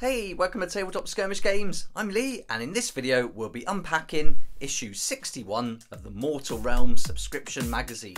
Hey, welcome to Tabletop Skirmish Games. I'm Lee, and in this video, we'll be unpacking issue 61 of the Mortal Realms subscription magazine.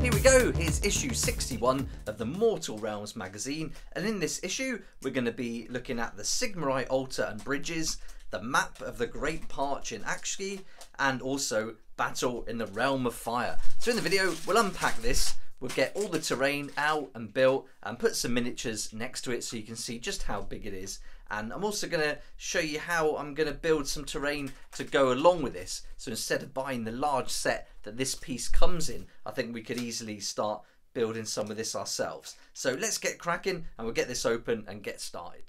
Here we go, here's issue 61 of the Mortal Realms magazine, and in this issue, we're going to be looking at the Sigmarite altar and bridges, the map of the Great Parch in Aqshy, and also Battle in the Realm of Fire. So in the video, we'll unpack this, we'll get all the terrain out and built, and put some miniatures next to it so you can see just how big it is. And I'm also going to show you how I'm going to build some terrain to go along with this. So instead of buying the large set that this piece comes in, I think we could easily start building some of this ourselves. So let's get cracking and we'll get this open and get started.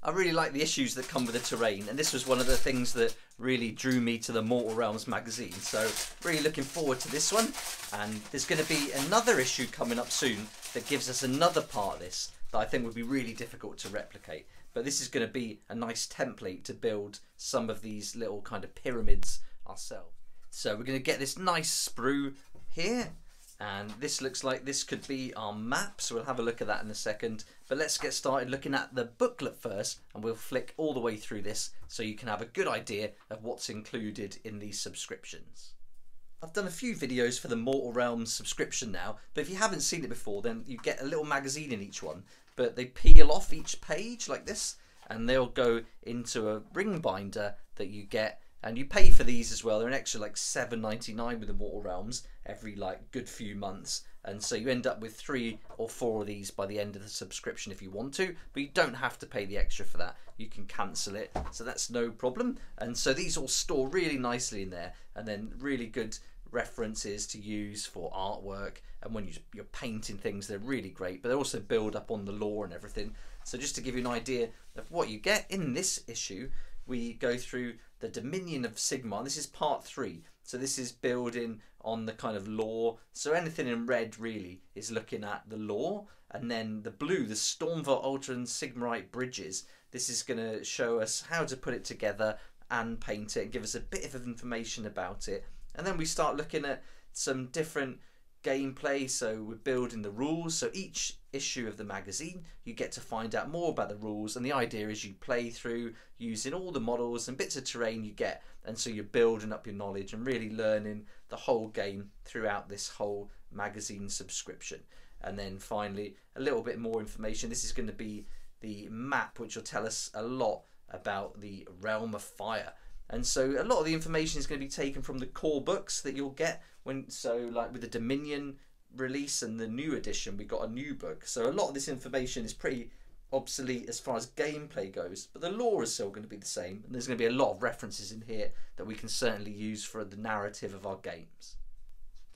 I really like the issues that come with the terrain, and this was one of the things that really drew me to the Mortal Realms magazine. So, really looking forward to this one. And there's going to be another issue coming up soon that gives us another part of this that I think would be really difficult to replicate. But this is going to be a nice template to build some of these little kind of pyramids ourselves. So, we're going to get this nice sprue here and this looks like this could be our map so we'll have a look at that in a second. But let's get started looking at the booklet first and we'll flick all the way through this so you can have a good idea of what's included in these subscriptions. I've done a few videos for the Mortal Realms subscription now but if you haven't seen it before then you get a little magazine in each one. But they peel off each page like this and they'll go into a ring binder that you get and you pay for these as well. They're an extra like seven ninety nine with the Mortal Realms every like good few months, and so you end up with three or four of these by the end of the subscription if you want to. But you don't have to pay the extra for that. You can cancel it, so that's no problem. And so these all store really nicely in there, and then really good references to use for artwork and when you, are painting things they're really great but they also build up on the lore and everything so just to give you an idea of what you get in this issue we go through the Dominion of Sigmar. This is part three. So this is building on the kind of lore. So anything in red really is looking at the lore. And then the blue, the Stormvault Altar and Sigmarite bridges. This is going to show us how to put it together and paint it and give us a bit of information about it. And then we start looking at some different gameplay. So we're building the rules. So each issue of the magazine, you get to find out more about the rules. And the idea is you play through using all the models and bits of terrain you get. And so you're building up your knowledge and really learning the whole game throughout this whole magazine subscription. And then finally, a little bit more information. This is going to be the map, which will tell us a lot about the Realm of Fire. And so a lot of the information is going to be taken from the core books that you'll get when so like with the Dominion release and the new edition we got a new book. So a lot of this information is pretty obsolete as far as gameplay goes, but the lore is still going to be the same and there's going to be a lot of references in here that we can certainly use for the narrative of our games.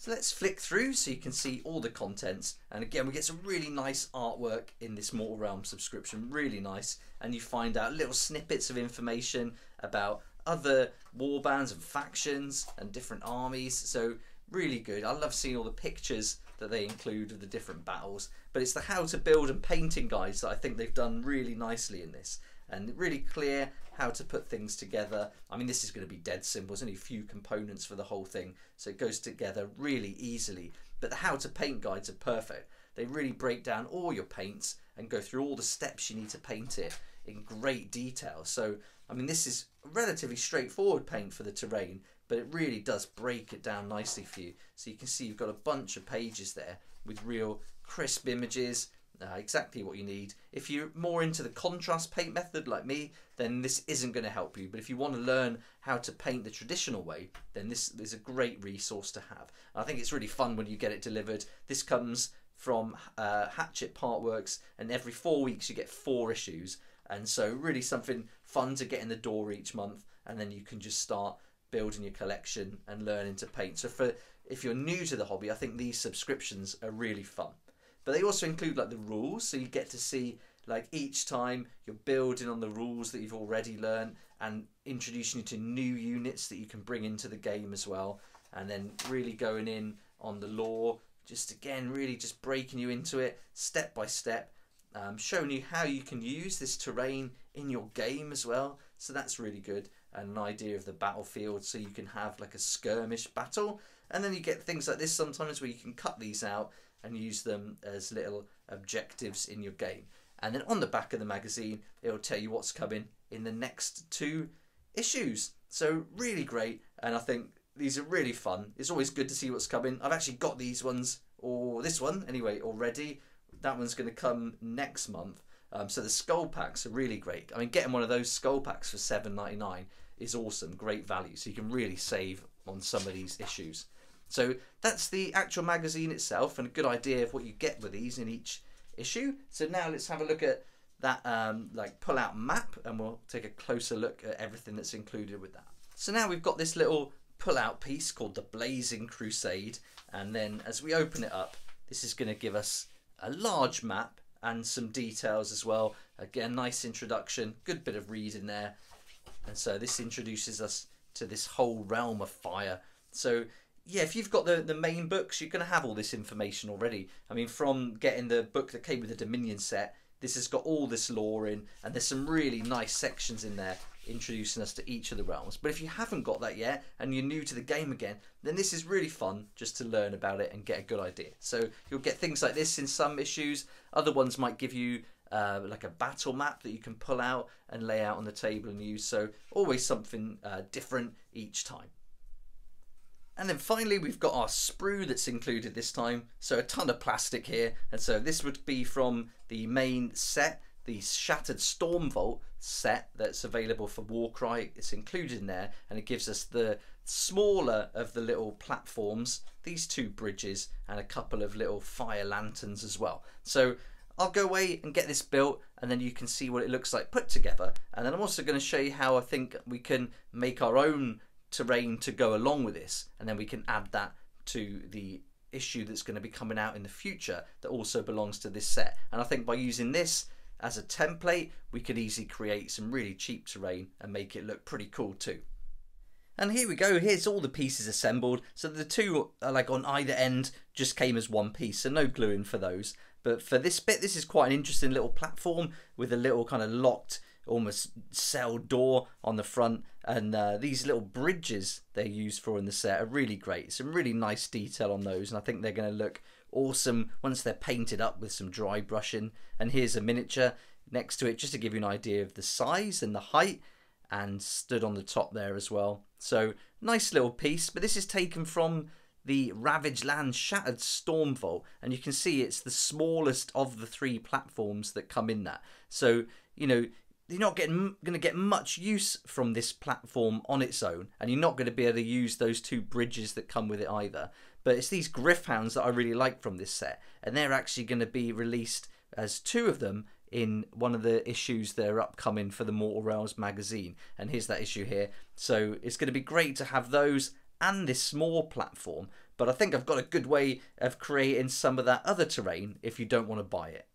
So let's flick through so you can see all the contents. And again, we get some really nice artwork in this Mortal Realm subscription, really nice. And you find out little snippets of information about other warbands and factions and different armies. So really good. I love seeing all the pictures that they include of the different battles. But it's the how to build and painting guides that I think they've done really nicely in this. And really clear how to put things together. I mean, this is going to be dead simple. There's only a few components for the whole thing. So it goes together really easily. But the how to paint guides are perfect. They really break down all your paints and go through all the steps you need to paint it in great detail. So, I mean, this is relatively straightforward paint for the terrain, but it really does break it down nicely for you. So you can see you've got a bunch of pages there with real crisp images, uh, exactly what you need. If you're more into the contrast paint method like me, then this isn't going to help you. But if you want to learn how to paint the traditional way, then this is a great resource to have. I think it's really fun when you get it delivered. This comes from uh, Hachette Partworks, and every four weeks you get four issues. And so, really, something fun to get in the door each month, and then you can just start building your collection and learning to paint. So, for if you're new to the hobby, I think these subscriptions are really fun. But they also include like the rules, so you get to see like each time you're building on the rules that you've already learned and introducing you to new units that you can bring into the game as well. And then really going in on the lore, just again, really just breaking you into it step by step um, showing you how you can use this terrain in your game as well. So that's really good. And an idea of the battlefield so you can have like a skirmish battle. And then you get things like this sometimes where you can cut these out and use them as little objectives in your game. And then on the back of the magazine, it'll tell you what's coming in the next two issues. So really great, and I think these are really fun. It's always good to see what's coming. I've actually got these ones, or this one anyway, already. That one's going to come next month. Um, so the skull packs are really great. I mean, getting one of those skull packs for seven ninety nine is awesome, great value. So you can really save on some of these issues. So that's the actual magazine itself, and a good idea of what you get with these in each issue. So now let's have a look at that um, like pull out map, and we'll take a closer look at everything that's included with that. So now we've got this little pull out piece called the Blazing Crusade, and then as we open it up, this is going to give us a large map and some details as well. Again, nice introduction, good bit of reading there. And so this introduces us to this whole realm of fire. So yeah, if you've got the, the main books, you're going to have all this information already. I mean, from getting the book that came with the Dominion set, this has got all this lore in, and there's some really nice sections in there introducing us to each of the realms. But if you haven't got that yet and you're new to the game again, then this is really fun just to learn about it and get a good idea. So you'll get things like this in some issues. Other ones might give you uh, like a battle map that you can pull out and lay out on the table and use. So always something uh, different each time. And then finally we've got our sprue that's included this time. So a ton of plastic here. And so this would be from the main set the Shattered Storm Vault set that's available for Warcry. It's included in there and it gives us the smaller of the little platforms, these two bridges, and a couple of little fire lanterns as well. So I'll go away and get this built and then you can see what it looks like put together. And then I'm also going to show you how I think we can make our own terrain to go along with this and then we can add that to the issue that's going to be coming out in the future that also belongs to this set. And I think by using this as a template, we could easily create some really cheap terrain and make it look pretty cool too. And here we go, here's all the pieces assembled. So the two, uh, like on either end, just came as one piece, so no gluing for those. But for this bit, this is quite an interesting little platform with a little kind of locked, almost cell door on the front. And uh, these little bridges they're used for in the set are really great. Some really nice detail on those, and I think they're going to look awesome once they're painted up with some dry brushing. And here's a miniature next to it just to give you an idea of the size and the height and stood on the top there as well. So nice little piece, but this is taken from the Ravaged Land Shattered Stormvault, and you can see it's the smallest of the three platforms that come in that. So you know you're not getting going to get much use from this platform on its own, and you're not going to be able to use those two bridges that come with it either. But it's these Gryph-hounds that I really like from this set, and they're actually going to be released as two of them in one of the issues that are upcoming for the Mortal Realms magazine. And here's that issue here. So it's going to be great to have those and this small platform. But I think I've got a good way of creating some of that other terrain if you don't want to buy it.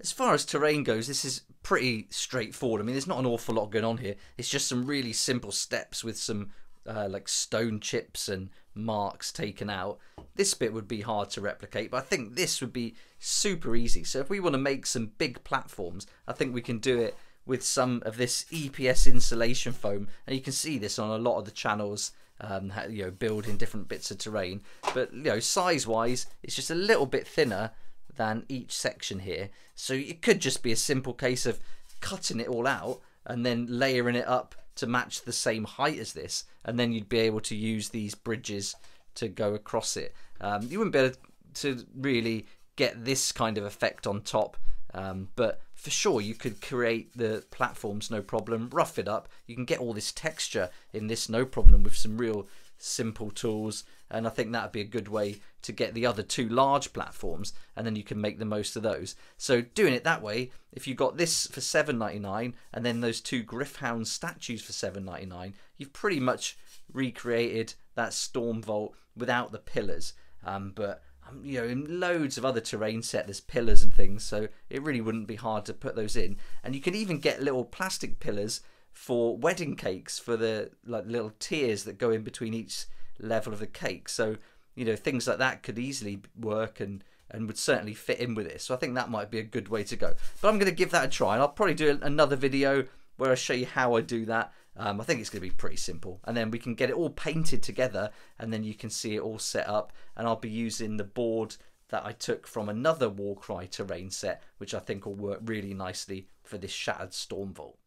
As far as terrain goes, this is pretty straightforward. I mean, there's not an awful lot going on here. It's just some really simple steps with some uh, like stone chips and marks taken out. This bit would be hard to replicate, but I think this would be super easy. So if we want to make some big platforms, I think we can do it with some of this EPS insulation foam. And you can see this on a lot of the channels, um, you know, building different bits of terrain. But, you know, size-wise, it's just a little bit thinner than each section here. So it could just be a simple case of cutting it all out and then layering it up to match the same height as this, and then you'd be able to use these bridges to go across it. Um, you wouldn't be able to really get this kind of effect on top, um, but for sure you could create the platforms no problem, rough it up. You can get all this texture in this no problem with some real simple tools and I think that would be a good way to get the other two large platforms and then you can make the most of those. So doing it that way, if you got this for 7.99 and then those two Gryph-hound statues for 7.99, you've pretty much recreated that storm vault without the pillars. Um, but um, you know, in loads of other terrain set, there's pillars and things, so it really wouldn't be hard to put those in. And you can even get little plastic pillars for wedding cakes for the like little tiers that go in between each level of the cake. So you know things like that could easily work and and would certainly fit in with it. So I think that might be a good way to go. But I'm going to give that a try, and I'll probably do another video where I show you how I do that. Um, I think it's going to be pretty simple. And then we can get it all painted together and then you can see it all set up. And I'll be using the board that I took from another Warcry terrain set, which I think will work really nicely for this Shattered Storm Vault.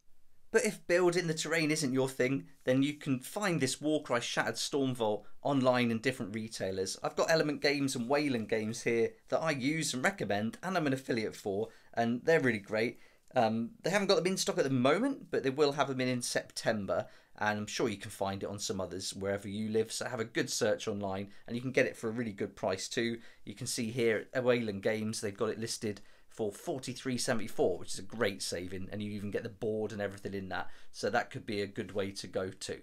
But if building the terrain isn't your thing, then you can find this Warcry Shattered Storm Vault online in different retailers. I've got Element Games and Wayland Games here that I use and recommend, and I'm an affiliate for, and they're really great. Um, they haven't got them in stock at the moment, but they will have them in in September, and I'm sure you can find it on some others wherever you live. So have a good search online, and you can get it for a really good price too. You can see here at Wayland Games they've got it listed for 43.74, which is a great saving, and you even get the board and everything in that. So that could be a good way to go too.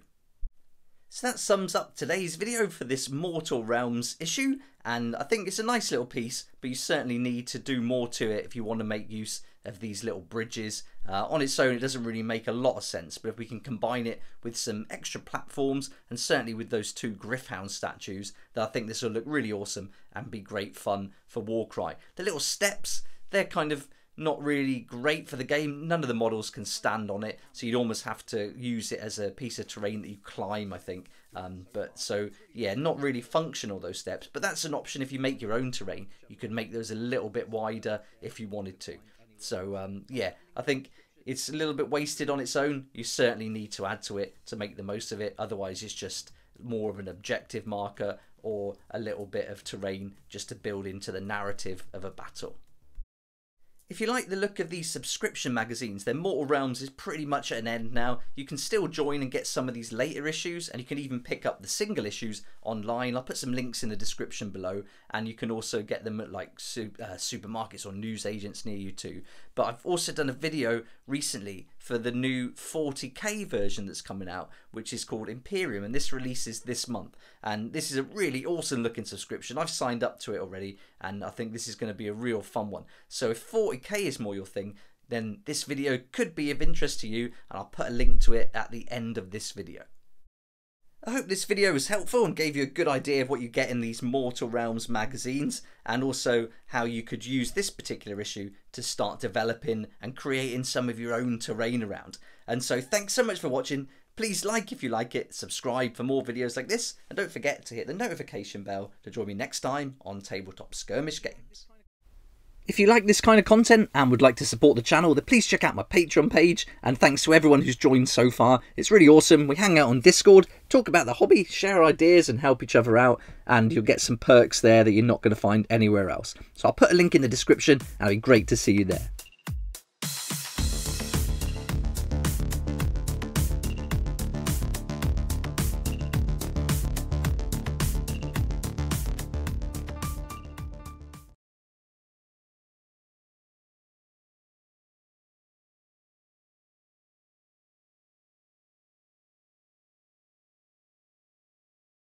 So that sums up today's video for this Mortal Realms issue, and I think it's a nice little piece, but you certainly need to do more to it if you want to make use of these little bridges. Uh, on its own, it doesn't really make a lot of sense, but if we can combine it with some extra platforms, and certainly with those two Gryph-hound statues, then I think this will look really awesome and be great fun for Warcry. The little steps, they're kind of not really great for the game. None of the models can stand on it, so you'd almost have to use it as a piece of terrain that you climb, I think. Um, but so, yeah, not really functional, those steps. But that's an option if you make your own terrain. You could make those a little bit wider if you wanted to. So, um, yeah, I think it's a little bit wasted on its own. You certainly need to add to it to make the most of it. Otherwise, it's just more of an objective marker or a little bit of terrain just to build into the narrative of a battle. If you like the look of these subscription magazines, then Mortal Realms is pretty much at an end now. You can still join and get some of these later issues, and you can even pick up the single issues online. I'll put some links in the description below, and you can also get them at like uh, supermarkets or news agents near you too. But I've also done a video recently for the new 40k version that's coming out, which is called Imperium, and this releases this month. And this is a really awesome looking subscription. I've signed up to it already, and I think this is going to be a real fun one. So if 40k is more your thing, then this video could be of interest to you, and I'll put a link to it at the end of this video. I hope this video was helpful and gave you a good idea of what you get in these Mortal Realms magazines and also how you could use this particular issue to start developing and creating some of your own terrain around. And so thanks so much for watching. Please like if you like it, subscribe for more videos like this, and don't forget to hit the notification bell to join me next time on Tabletop Skirmish Games. If you like this kind of content and would like to support the channel, then please check out my Patreon page. And thanks to everyone who's joined so far. It's really awesome. We hang out on Discord, talk about the hobby, share ideas, and help each other out. And you'll get some perks there that you're not going to find anywhere else. So I'll put a link in the description, and it'd be great to see you there.